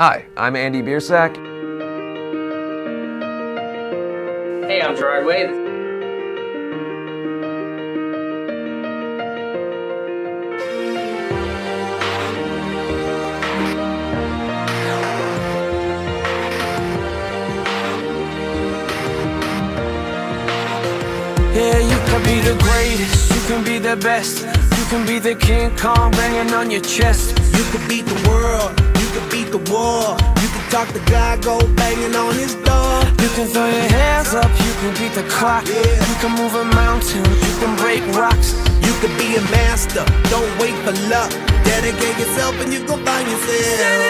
Hi, I'm Andy Biersack. Hey, I'm Gerard Way. Yeah, you can be the greatest, you can be the best You can be the King Kong banging on your chest You can beat the world, you can beat the war. You can talk to God, go banging on his door. You can throw your hands up, you can beat the clock. Yeah. You can move a mountain, you can break rocks. You can be a master, don't wait for luck. Dedicate yourself and you gon' find yourself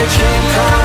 I can't come